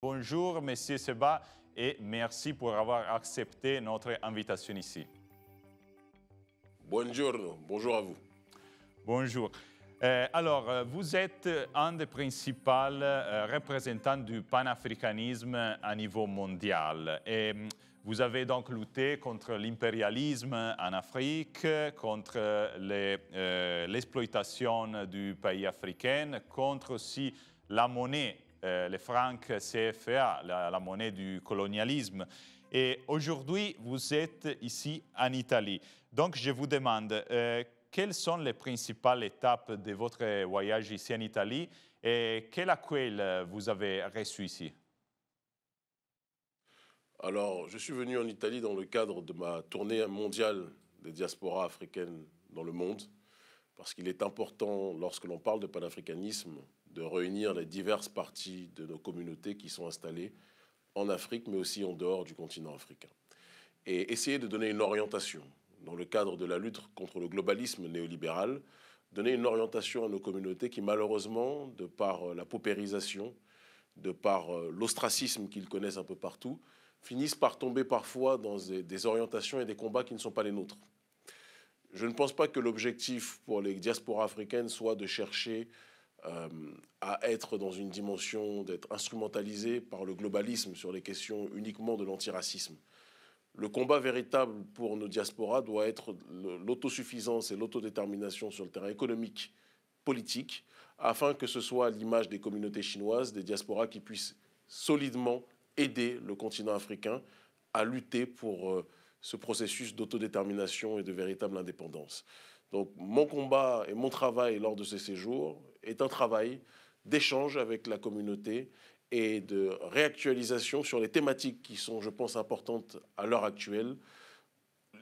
Bonjour, Monsieur Seba, et merci pour avoir accepté notre invitation ici. Bonjour, bonjour à vous. Bonjour. Euh, alors, euh, vous êtes un des principaux euh, représentants du panafricanisme à niveau mondial. Et vous avez donc lutté contre l'impérialisme en Afrique, contre l'exploitation du pays africain, contre aussi la monnaie euh, les francs CFA, la, monnaie du colonialisme. Et aujourd'hui, vous êtes ici en Italie. Donc, je vous demande, euh, quelles sont les principales étapes de votre voyage ici en Italie et quel accueil vous avez reçu ici? Alors, je suis venu en Italie dans le cadre de ma tournée mondiale des diasporas africaines dans le monde, parce qu'il est important, lorsque l'on parle de panafricanisme, de réunir les diverses parties de nos communautés qui sont installées en Afrique, mais aussi en dehors du continent africain. Et essayer de donner une orientation dans le cadre de la lutte contre le globalisme néolibéral, donner une orientation à nos communautés qui, malheureusement, de par la paupérisation, de par euh, l'ostracisme qu'ils connaissent un peu partout, finissent par tomber parfois dans des orientations et des combats qui ne sont pas les nôtres. Je ne pense pas que l'objectif pour les diasporas africaines soit de chercher euh, à être dans une dimension d'être instrumentalisé par le globalisme sur les questions uniquement de l'antiracisme. Le combat véritable pour nos diasporas doit être l'autosuffisance et l'autodétermination sur le terrain économique, politique, afin que ce soit l'image des communautés chinoises, des diasporas qui puissent solidement aider le continent africain à lutter pour euh, ce processus d'autodétermination et de véritable indépendance. Donc mon combat et mon travail lors de ces séjours est un travail d'échange avec la communauté et de réactualisation sur les thématiques qui sont, je pense, importantes à l'heure actuelle.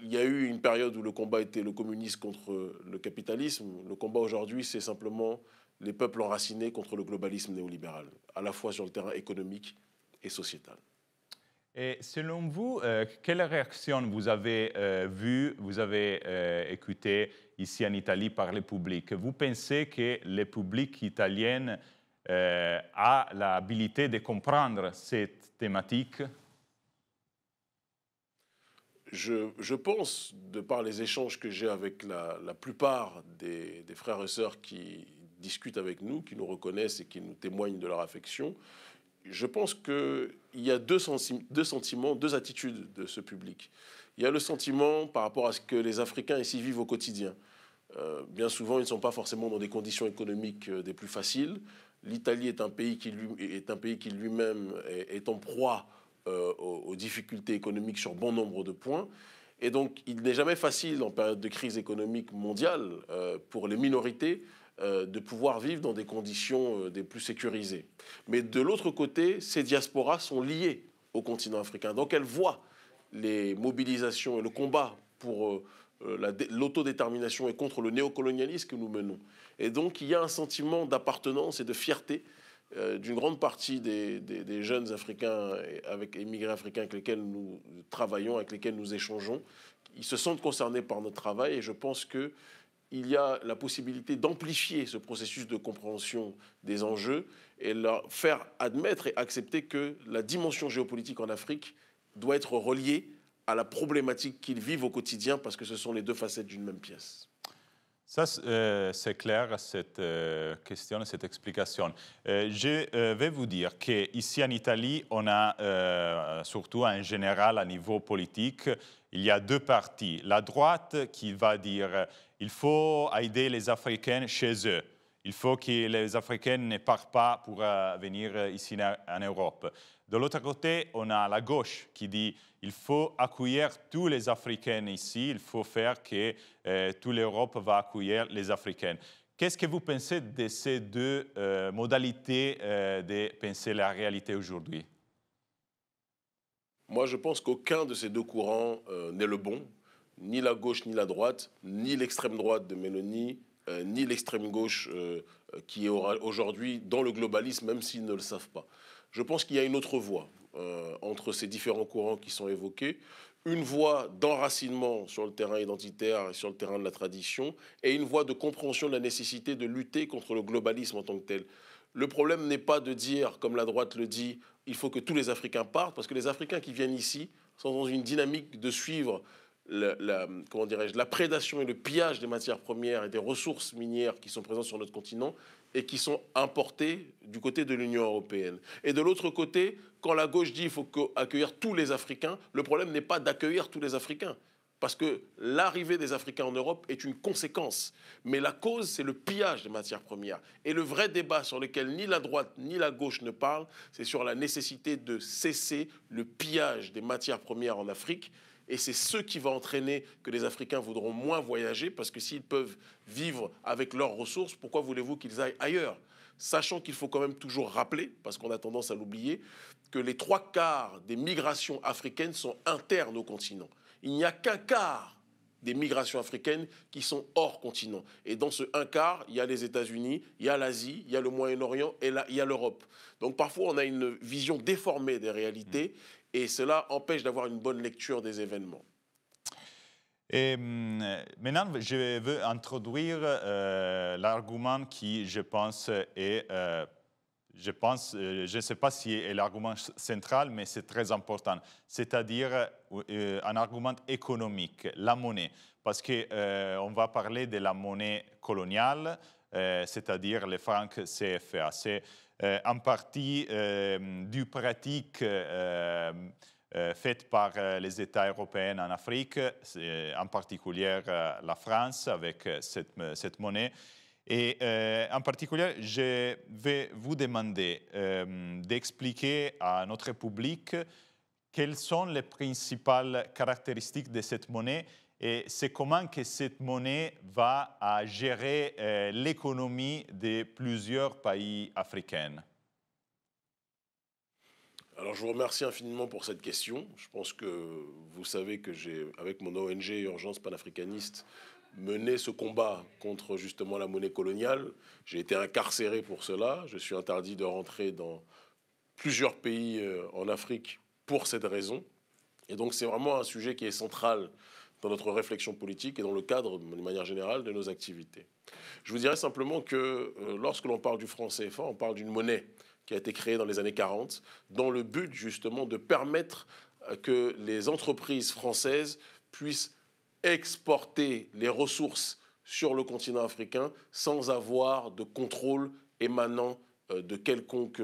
Il y a eu une période où le combat était le communisme contre le capitalisme. Le combat aujourd'hui, c'est simplement les peuples enracinés contre le globalisme néolibéral, à la fois sur le terrain économique et sociétal. Et selon vous, euh, quelle réaction vous avez euh, vue, vous avez euh, écouté ici en Italie par le public? Vous pensez que le public italien a l'habilité de comprendre cette thématique? Je, pense, de par les échanges que j'ai avec la, plupart des, frères et sœurs qui discutent avec nous, qui nous reconnaissent et qui nous témoignent de leur affection, je pense qu'il y a deux, sentiments, deux attitudes de ce public. Il y a le sentiment par rapport à ce que les Africains ici vivent au quotidien. Euh, bien souvent, ils ne sont pas forcément dans des conditions économiques euh, des plus faciles. L'Italie est un pays qui lui-même est, en proie euh, aux, difficultés économiques sur bon nombre de points. Et donc, il n'est jamais facile en période de crise économique mondiale pour les minorités euh, de pouvoir vivre dans des conditions euh, des plus sécurisées. Mais de l'autre côté, ces diasporas sont liées au continent africain. Donc elles voient les mobilisations et le combat pour euh, l'autodétermination et contre le néocolonialisme que nous menons. Et donc il y a un sentiment d'appartenance et de fierté d'une grande partie des, jeunes africains, avec immigrés africains avec lesquels nous travaillons, avec lesquels nous échangeons. Ils se sentent concernés par notre travail et je pense que il y a la possibilité d'amplifier ce processus de compréhension des enjeux et leur faire admettre et accepter que la dimension géopolitique en Afrique doit être reliée à la problématique qu'ils vivent au quotidien parce que ce sont les deux facettes d'une même pièce. Ça, euh, c'est clair, cette euh, question, cette explication. Euh, je vais vous dire qu'ici en Italie, on a, surtout en général à niveau politique, il y a deux partis. La droite qui va dire il faut aider les Africains chez eux. Il faut que les Africains ne partent pas pour venir ici en Europe. De l'autre côté, on a la gauche qui dit il faut accueillir tous les Africains ici, il faut faire que euh, toute l'Europe va accueillir les Africains. Qu'est-ce que vous pensez de ces deux euh, modalités euh, de penser la réalité aujourd'hui? Moi, je pense qu'aucun de ces deux courants n'est le bon, ni la gauche ni la droite, ni l'extrême droite de Mélanie, ni l'extrême gauche qui est aujourd'hui dans le globalisme, même s'ils ne le savent pas. Je pense qu'il y a une autre voie euh, entre ces différents courants qui sont évoqués. Une voie d'enracinement sur le terrain identitaire et sur le terrain de la tradition, et une voie de compréhension de la nécessité de lutter contre le globalisme en tant que tel. Le problème n'est pas de dire, comme la droite le dit, il faut que tous les Africains partent, parce que les Africains qui viennent ici sont dans une dynamique de suivre la, comment dirais-je, la prédation et le pillage des matières premières et des ressources minières qui sont présentes sur notre continent et qui sont importées du côté de l'Union européenne. Et de l'autre côté, quand la gauche dit qu'il faut accueillir tous les Africains, le problème n'est pas d'accueillir tous les Africains. Parce que l'arrivée des Africains en Europe est une conséquence. Mais la cause, c'est le pillage des matières premières. Et le vrai débat sur lequel ni la droite ni la gauche ne parlent, c'est sur la nécessité de cesser le pillage des matières premières en Afrique et c'est ce qui va entraîner que les Africains voudront moins voyager, parce que s'ils peuvent vivre avec leurs ressources, pourquoi voulez-vous qu'ils aillent ailleurs? Sachant qu'il faut quand même toujours rappeler, parce qu'on a tendance à l'oublier, que les trois quarts des migrations africaines sont internes au continent. Il n'y a qu'un quart des migrations africaines qui sont hors continent. Et dans ce un quart, il y a les États-Unis, il y a l'Asie, il y a le Moyen-Orient et là, il y a l'Europe. Donc parfois, on a une vision déformée des réalités et cela empêche d'avoir une bonne lecture des événements. Et hum, maintenant, je veux introduire euh, l'argument qui, je pense, est, euh, je pense, euh, je ne sais pas si est l'argument central, mais c'est très important, c'est-à-dire un argument économique, la monnaie, parce qu'on va parler de la monnaie coloniale, c'est-à-dire les francs CFA. En partie euh, du pratique euh, faite par les États européens en Afrique, en particulier la France avec cette monnaie. Et en particulier, je vais vous demander d'expliquer à notre public quelles sont les principales caractéristiques de cette monnaie et c'est comment que cette monnaie va à gérer euh, l'économie de plusieurs pays africains. Alors je vous remercie infiniment pour cette question. Je pense que vous savez que j'ai, avec mon ONG Urgence panafricaniste, mené ce combat contre justement la monnaie coloniale. J'ai été incarcéré pour cela. Je suis interdit de rentrer dans plusieurs pays euh, en Afrique pour cette raison. Et donc c'est vraiment un sujet qui est central dans notre réflexion politique et dans le cadre, de manière générale, de nos activités. Je vous dirais simplement que euh, lorsque l'on parle du franc CFA, on parle d'une monnaie qui a été créée dans les années 40, dans le but justement de permettre euh, que les entreprises françaises puissent exporter les ressources sur le continent africain sans avoir de contrôle émanant euh, de quelconque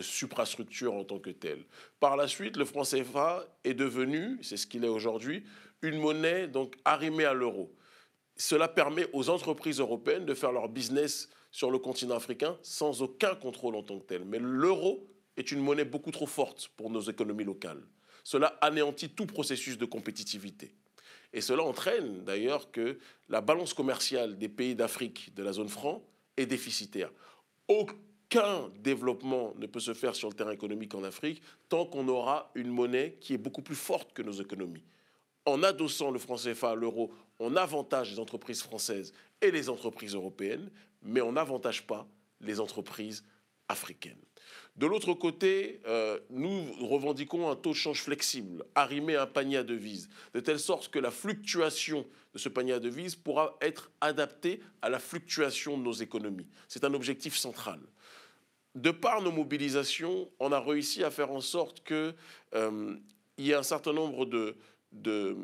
suprastructure en tant que telle. Par la suite, le franc CFA est devenu, c'est ce qu'il est aujourd'hui, une monnaie donc arrimée à l'euro. Cela permet aux entreprises européennes de faire leur business sur le continent africain sans aucun contrôle en tant que tel. Mais l'euro est une monnaie beaucoup trop forte pour nos économies locales. Cela anéantit tout processus de compétitivité. Et cela entraîne d'ailleurs que la balance commerciale des pays d'Afrique de la zone franc est déficitaire. Aucun développement ne peut se faire sur le terrain économique en Afrique tant qu'on aura une monnaie qui est beaucoup plus forte que nos économies en adossant le franc CFA à l'euro, on avantage les entreprises françaises et les entreprises européennes, mais on n'avantage pas les entreprises africaines. De l'autre côté, euh, nous revendiquons un taux de change flexible, arrimé à un panier à devises, de telle sorte que la fluctuation de ce panier à devises pourra être adaptée à la fluctuation de nos économies. C'est un objectif central. De par nos mobilisations, on a réussi à faire en sorte qu'il euh, y ait un certain nombre de, de,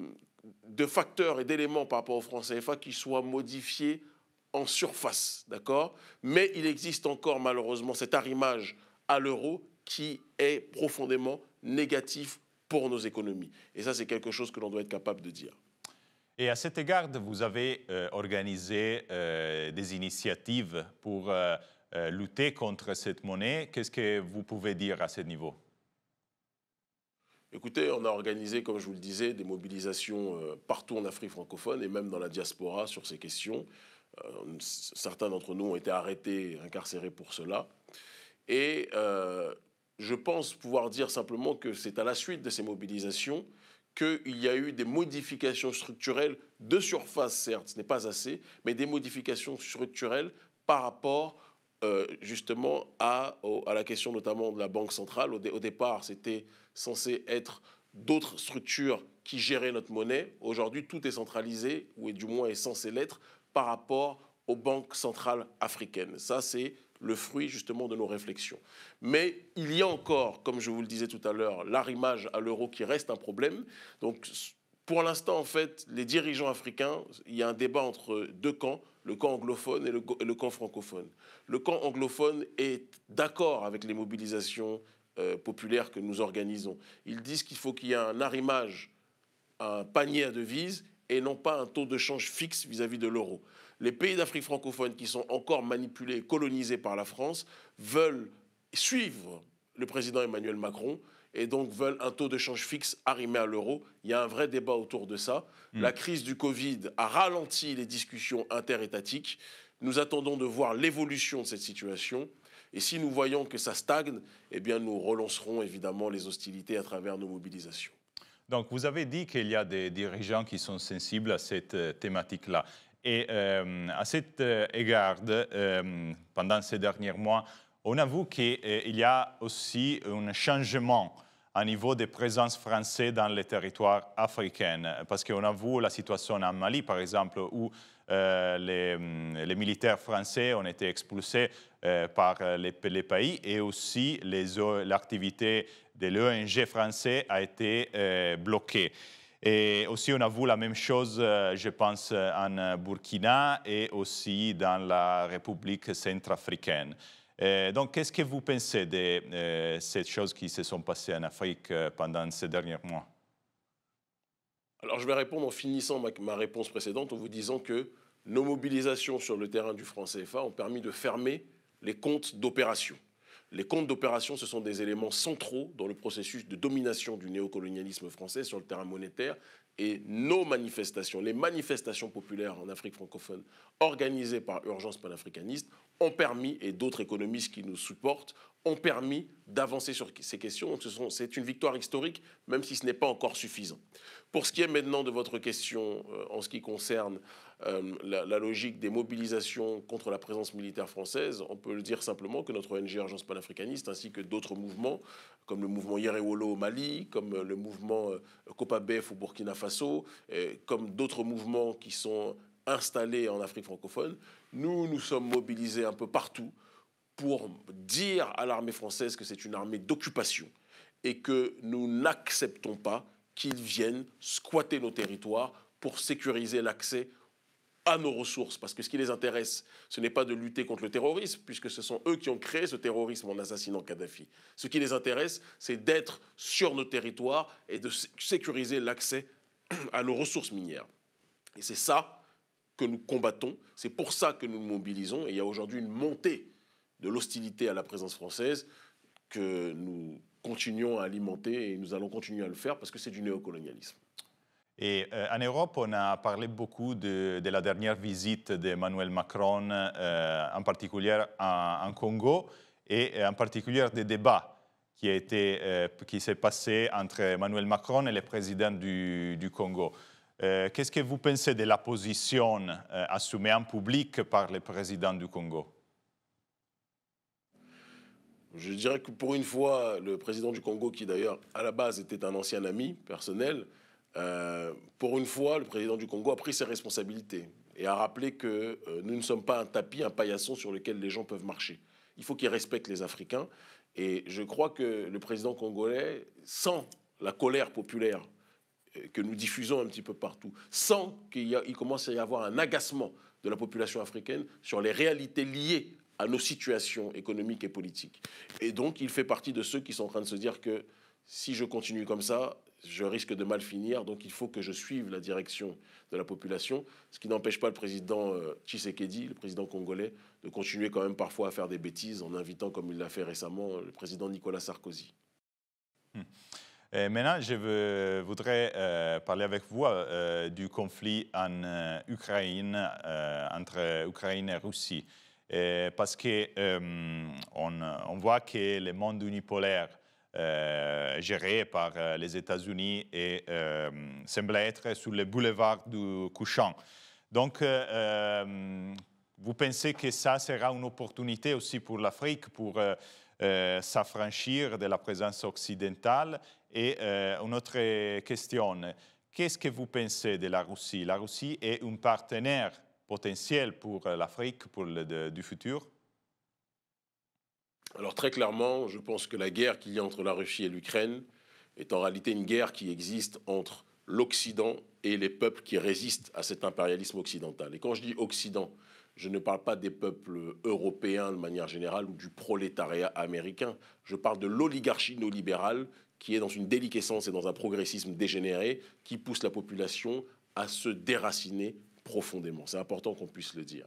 facteurs et d'éléments par rapport au franc CFA qui soient modifiés en surface, d'accord? Mais il existe encore malheureusement cet arrimage à l'euro qui est profondément négatif pour nos économies. Et ça, c'est quelque chose que l'on doit être capable de dire. Et à cet égard, vous avez euh, organisé euh, des initiatives pour euh, lutter contre cette monnaie. Qu'est-ce que vous pouvez dire à ce niveau? Écoutez, on a organisé, comme je vous le disais, des mobilisations euh, partout en Afrique francophone et même dans la diaspora sur ces questions. Euh, certains d'entre nous ont été arrêtés, incarcérés pour cela. Et euh, je pense pouvoir dire simplement que c'est à la suite de ces mobilisations qu'il y a eu des modifications structurelles de surface, certes, ce n'est pas assez, mais des modifications structurelles par rapport justement à, à, la question notamment de la Banque centrale. Au, au départ, c'était censé être d'autres structures qui géraient notre monnaie. Aujourd'hui, tout est centralisé, ou du moins est censé l'être, par rapport aux banques centrales africaines. Ça, c'est le fruit justement de nos réflexions. Mais il y a encore, comme je vous le disais tout à l'heure, l'arrimage à l'euro qui reste un problème. Donc pour l'instant, en fait, les dirigeants africains, il y a un débat entre deux camps, le camp anglophone et le, camp francophone. Le camp anglophone est d'accord avec les mobilisations euh, populaires que nous organisons. Ils disent qu'il faut qu'il y ait un arrimage, un panier à devises et non pas un taux de change fixe vis-à-vis de l'euro. Les pays d'Afrique francophone qui sont encore manipulés, colonisés par la France, veulent suivre le président Emmanuel Macron et donc veulent un taux de change fixe arrimé à l'euro. Il y a un vrai débat autour de ça. Hmm. La crise du Covid a ralenti les discussions interétatiques. Nous attendons de voir l'évolution de cette situation. Et si nous voyons que ça stagne, eh bien nous relancerons évidemment les hostilités à travers nos mobilisations. Donc vous avez dit qu'il y a des dirigeants qui sont sensibles à cette euh, thématique-là. Et euh, à cet euh, égard, pendant ces derniers mois, on avoue qu'il y a aussi un changement au niveau des présences françaises dans les territoires africains. Parce qu'on a vu la situation en Mali, par exemple, où euh, les, militaires français ont été expulsés euh, par les, pays et aussi l'activité de l'ONG français a été euh, bloquée. Et aussi, on a vu la même chose, je pense, en Burkina et aussi dans la République centrafricaine. Euh, donc, qu'est-ce que vous pensez de euh, ces choses qui se sont passées en Afrique euh, pendant ces derniers mois? Alors, je vais répondre en finissant ma, ma, réponse précédente en vous disant que nos mobilisations sur le terrain du franc CFA ont permis de fermer les comptes d'opération. Les comptes d'opération, ce sont des éléments centraux dans le processus de domination du néocolonialisme français sur le terrain monétaire et nos manifestations, les manifestations populaires en Afrique francophone organisées par Urgence panafricaniste ont permis, et d'autres économistes qui nous supportent, ont permis d'avancer sur ces questions. C'est une victoire historique, même si ce n'est pas encore suffisant. Pour ce qui est maintenant de votre question euh, en ce qui concerne euh, la, logique des mobilisations contre la présence militaire française, on peut le dire simplement que notre ONG Urgence panafricaniste, ainsi que d'autres mouvements, comme le mouvement Yerewolo au Mali, comme le mouvement euh, au Burkina Faso, comme d'autres mouvements qui sont installés en Afrique francophone, nous nous sommes mobilisés un peu partout pour dire à l'armée française que c'est une armée d'occupation et que nous n'acceptons pas qu'ils viennent squatter nos territoires pour sécuriser l'accès à nos ressources. Parce que ce qui les intéresse, ce n'est pas de lutter contre le terrorisme, puisque ce sont eux qui ont créé ce terrorisme en assassinant Kadhafi. Ce qui les intéresse, c'est d'être sur nos territoires et de sécuriser l'accès à nos ressources minières. Et c'est ça que nous combattons. C'est pour ça que nous nous mobilisons. Et il y a aujourd'hui une montée de l'hostilité à la présence française que nous continuons à alimenter et nous allons continuer à le faire parce que c'est du néocolonialisme. Et euh, en Europe, on a parlé beaucoup de, la dernière visite d'Emmanuel Macron, euh, en particulier en, Congo, et en particulier des débats qui, euh, qui s'est passé entre Emmanuel Macron et le président du Congo. Euh, qu'est-ce que vous pensez de la position euh, assumée en public par le président du Congo? Je dirais que pour une fois, le président du Congo, qui d'ailleurs à la base était un ancien ami personnel, euh, pour une fois, le président du Congo a pris ses responsabilités et a rappelé que nous ne sommes pas un tapis, un paillasson sur lequel les gens peuvent marcher. Il faut qu'il respecte les Africains. Et je crois que le président congolais, sans la colère populaire que nous diffusons un petit peu partout, sans qu'il commence à y avoir un agacement de la population africaine sur les réalités liées à nos situations économiques et politiques. Et donc, il fait partie de ceux qui sont en train de se dire que si je continue comme ça, je risque de mal finir, donc il faut que je suive la direction de la population, ce qui n'empêche pas le président euh, Tshisekedi, le président congolais, de continuer quand même parfois à faire des bêtises en invitant, comme il l'a fait récemment, le président Nicolas Sarkozy. Hmm. Euh, maintenant, je voudrais euh, parler avec vous euh, du conflit en Ukraine, entre Ukraine et Russie. parce qu'on on voit que le monde unipolaire géré par les États-Unis semble être sur le boulevard du couchant. Donc, vous pensez que ça sera une opportunité aussi pour l'Afrique pour s'affranchir de la présence occidentale et euh, une autre question, qu'est-ce que vous pensez de la Russie? La Russie est un partenaire potentiel pour l'Afrique pour le du futur? Alors très clairement, je pense que la guerre qu'il y a entre la Russie et l'Ukraine est en réalité une guerre qui existe entre l'Occident et les peuples qui résistent à cet impérialisme occidental. Et quand je dis Occident, je ne parle pas des peuples européens de manière générale ou du prolétariat américain. Je parle de l'oligarchie néolibérale qui est dans une déliquescence et dans un progressisme dégénéré qui pousse la population à se déraciner profondément. C'est important qu'on puisse le dire.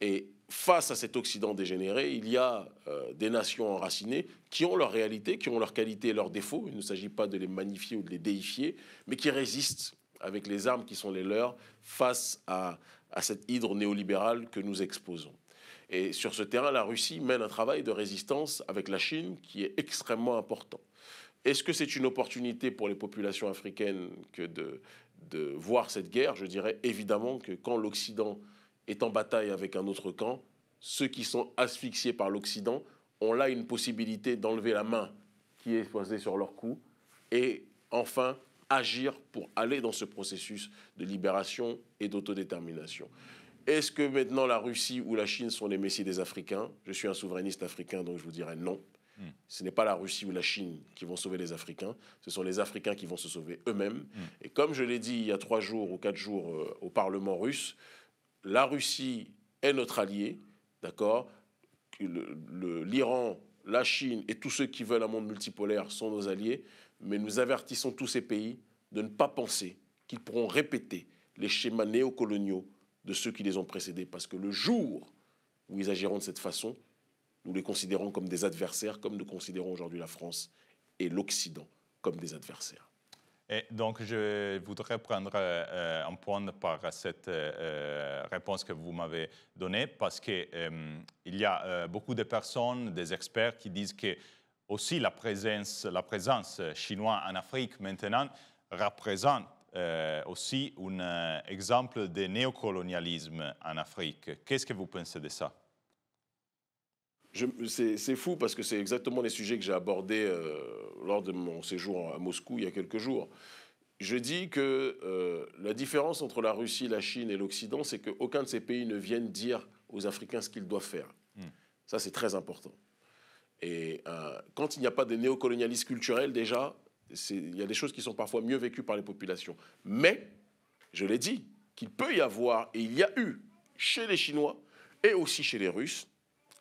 Et face à cet Occident dégénéré, il y a euh, des nations enracinées qui ont leur réalité, qui ont leurs qualités et leurs défauts. Il ne s'agit pas de les magnifier ou de les déifier, mais qui résistent avec les armes qui sont les leurs face à, à cette hydre néolibérale que nous exposons. Et sur ce terrain, la Russie mène un travail de résistance avec la Chine qui est extrêmement important. Est-ce que c'est une opportunité pour les populations africaines que de, de voir cette guerre? Je dirais évidemment que quand l'Occident est en bataille avec un autre camp, ceux qui sont asphyxiés par l'Occident ont là une possibilité d'enlever la main qui est posée sur leur cou et enfin agir pour aller dans ce processus de libération et d'autodétermination. Est-ce que maintenant la Russie ou la Chine sont les messieurs des Africains? Je suis un souverainiste africain, donc je vous dirais non. Hmm. Ce n'est pas la Russie ou la Chine qui vont sauver les Africains, ce sont les Africains qui vont se sauver eux-mêmes. Hmm. Et comme je l'ai dit il y a trois jours ou quatre jours euh, au Parlement russe, la Russie est notre allié, d'accord? L'Iran, la Chine et tous ceux qui veulent un monde multipolaire sont nos alliés, mais nous avertissons tous ces pays de ne pas penser qu'ils pourront répéter les schémas néocoloniaux de ceux qui les ont précédés, parce que le jour où ils agiront de cette façon, nous les considérons comme des adversaires, comme nous considérons aujourd'hui la France et l'Occident comme des adversaires. Et donc, je voudrais prendre euh, un point par cette euh, réponse que vous m'avez donnée, parce qu'il euh, y a beaucoup de personnes, des experts qui disent que aussi la présence, la présence chinoise en Afrique maintenant représente aussi un exemple de néocolonialisme en Afrique. Qu'est-ce que vous pensez de ça? C'est fou parce que c'est exactement les sujets que j'ai abordés euh, lors de mon séjour à Moscou il y a quelques jours. Je dis que euh, la différence entre la Russie, la Chine et l'Occident, c'est qu'aucun de ces pays ne viennent dire aux Africains ce qu'ils doivent faire. Hmm. Ça, c'est très important. Et euh, quand il n'y a pas de néocolonialisme culturel, déjà, il y a des choses qui sont parfois mieux vécues par les populations. Mais, je l'ai dit, qu'il peut y avoir, et il y a eu, chez les Chinois et aussi chez les Russes,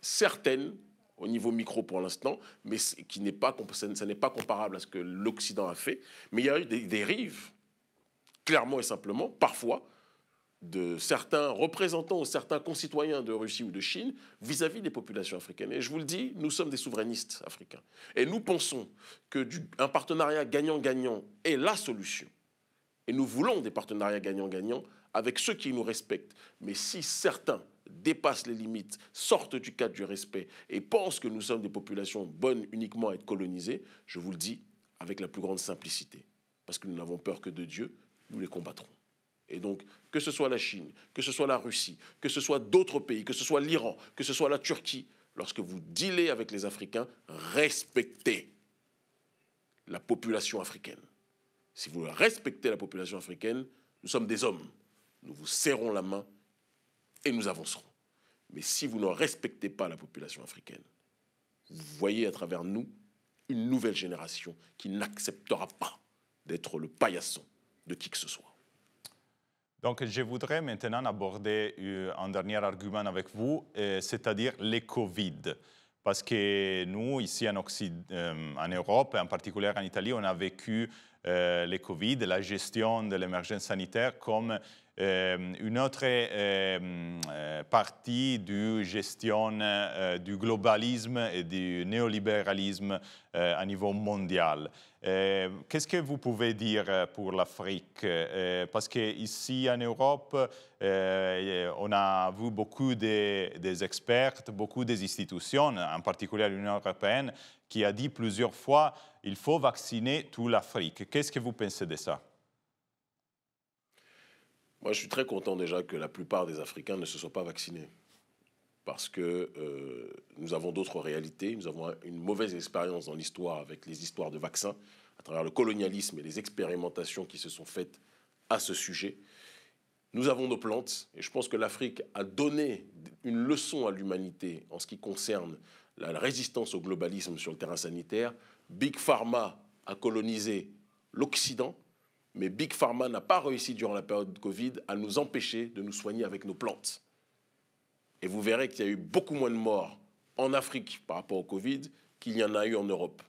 certaines au niveau micro pour l'instant, mais qui n'est pas, ça n'est pas comparable à ce que l'Occident a fait. Mais il y a eu des dérives, clairement et simplement, parfois, de certains représentants ou certains concitoyens de Russie ou de Chine vis-à-vis des populations africaines. Et je vous le dis, nous sommes des souverainistes africains. Et nous pensons qu'un partenariat gagnant-gagnant est la solution. Et nous voulons des partenariats gagnant-gagnant avec ceux qui nous respectent. Mais si certains dépassent les limites, sortent du cadre du respect et pensent que nous sommes des populations bonnes uniquement à être colonisées, je vous le dis avec la plus grande simplicité. Parce que nous n'avons peur que de Dieu, nous les combattrons. Et donc, que ce soit la Chine, que ce soit la Russie, que ce soit d'autres pays, que ce soit l'Iran, que ce soit la Turquie, lorsque vous dealez avec les Africains, respectez la population africaine. Si vous respectez la population africaine, nous sommes des hommes. Nous vous serrons la main et nous avancerons. Mais si vous ne respectez pas la population africaine, vous voyez à travers nous une nouvelle génération qui n'acceptera pas d'être le paillasson de qui que ce soit. Donc, je voudrais maintenant aborder euh, un dernier argument avec vous, euh, c'est-à-dire les Covid. Parce que nous, ici en, euh, en Europe, en particulier en Italie, on a vécu les Covid, la gestion de l'émergence sanitaire comme euh, une autre euh, euh, partie du gestion du globalisme et du néolibéralisme à niveau mondial. Qu'est-ce que vous pouvez dire pour l'Afrique? Parce qu'ici en Europe, on a vu beaucoup des, des experts, beaucoup des institutions, en particulier l'Union européenne, qui a dit plusieurs fois il faut vacciner toute l'Afrique. Qu'est-ce que vous pensez de ça? Moi, je suis très content déjà que la plupart des Africains ne se soient pas vaccinés. Parce que euh, nous avons d'autres réalités. Nous avons une mauvaise expérience dans l'histoire avec les histoires de vaccins, à travers le colonialisme et les expérimentations qui se sont faites à ce sujet. Nous avons nos plantes et je pense que l'Afrique a donné une leçon à l'humanité en ce qui concerne la résistance au globalisme sur le terrain sanitaire. Big Pharma a colonisé l'Occident, mais Big Pharma n'a pas réussi durant la période de Covid à nous empêcher de nous soigner avec nos plantes. Et vous verrez qu'il y a eu beaucoup moins de morts en Afrique par rapport au Covid qu'il y en a eu en Europe.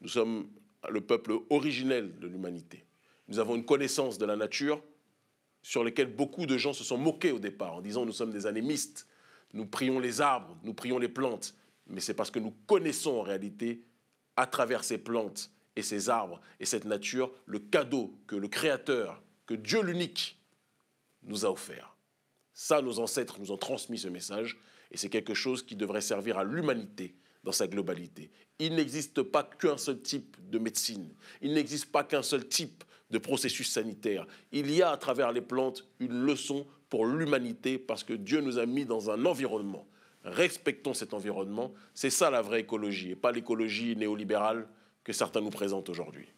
Nous sommes le peuple originel de l'humanité. Nous avons une connaissance de la nature sur laquelle beaucoup de gens se sont moqués au départ en disant nous sommes des anémistes, nous prions les arbres, nous prions les plantes. Mais c'est parce que nous connaissons en réalité, à travers ces plantes et ces arbres et cette nature, le cadeau que le Créateur, que Dieu l'unique, nous a offert. Ça, nos ancêtres nous ont transmis ce message et c'est quelque chose qui devrait servir à l'humanité dans sa globalité. Il n'existe pas qu'un seul type de médecine. Il n'existe pas qu'un seul type de processus sanitaire. Il y a à travers les plantes une leçon pour l'humanité parce que Dieu nous a mis dans un environnement. Respectons cet environnement. C'est ça la vraie écologie et pas l'écologie néolibérale que certains nous présentent aujourd'hui.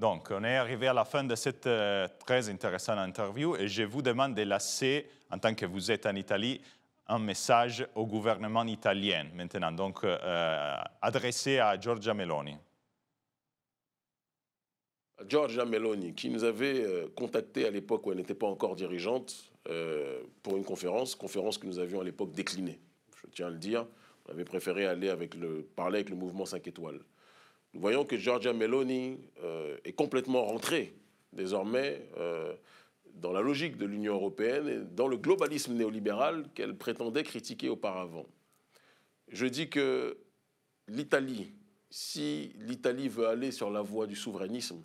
Donc, on est arrivé à la fin de cette euh, très intéressante interview et je vous demande de laisser, en tant que vous êtes en Italie, un message au gouvernement italien maintenant, donc euh, adressé à Giorgia Meloni. Giorgia Meloni, qui nous avait euh, contacté à l'époque où elle n'était pas encore dirigeante euh, pour une conférence, conférence que nous avions à l'époque déclinée. Je tiens à le dire, on avait préféré aller avec le, parler avec le mouvement 5 étoiles. Nous voyons que Giorgia Meloni est complètement rentrée désormais dans la logique de l'Union européenne et dans le globalisme néolibéral qu'elle prétendait critiquer auparavant. Je dis que l'Italie, si l'Italie veut aller sur la voie du souverainisme,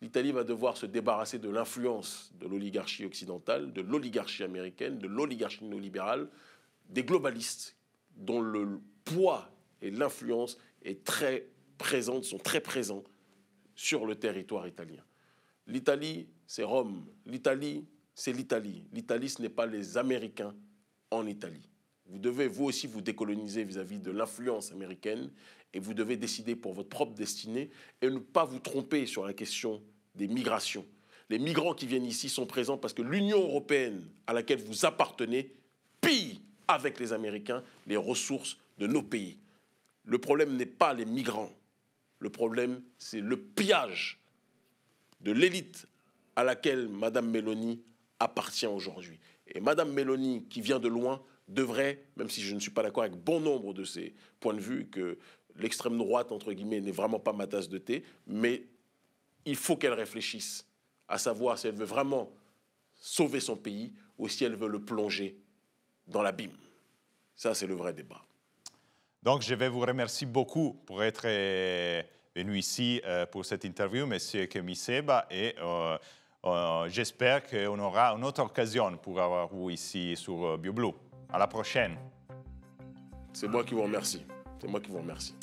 l'Italie va devoir se débarrasser de l'influence de l'oligarchie occidentale, de l'oligarchie américaine, de l'oligarchie néolibérale, des globalistes dont le poids et l'influence est très présente, sont très présents sur le territoire italien. L'Italie, c'est Rome. L'Italie, c'est l'Italie. L'Italie, ce n'est pas les Américains en Italie. Vous devez, vous aussi, vous décoloniser vis-à-vis de l'influence américaine et vous devez décider pour votre propre destinée et ne pas vous tromper sur la question des migrations. Les migrants qui viennent ici sont présents parce que l'Union européenne à laquelle vous appartenez pille avec les Américains les ressources de nos pays. Le problème n'est pas les migrants. Le problème, c'est le pillage de l'élite à laquelle Mme Mélanie appartient aujourd'hui. Et Mme Mélanie, qui vient de loin, devrait, même si je ne suis pas d'accord avec bon nombre de ses points de vue, que l'extrême droite, entre guillemets, n'est vraiment pas ma tasse de thé, mais il faut qu'elle réfléchisse à savoir si elle veut vraiment sauver son pays ou si elle veut le plonger dans l'abîme. Ça, c'est le vrai débat. Donc, je vais vous remercier beaucoup pour être euh, venu ici euh, pour cette interview, M. Kemiseba, et euh, j'espère qu'on aura une autre occasion pour avoir vous ici sur BioBlue. À la prochaine. C'est moi qui vous remercie. C'est moi qui vous remercie.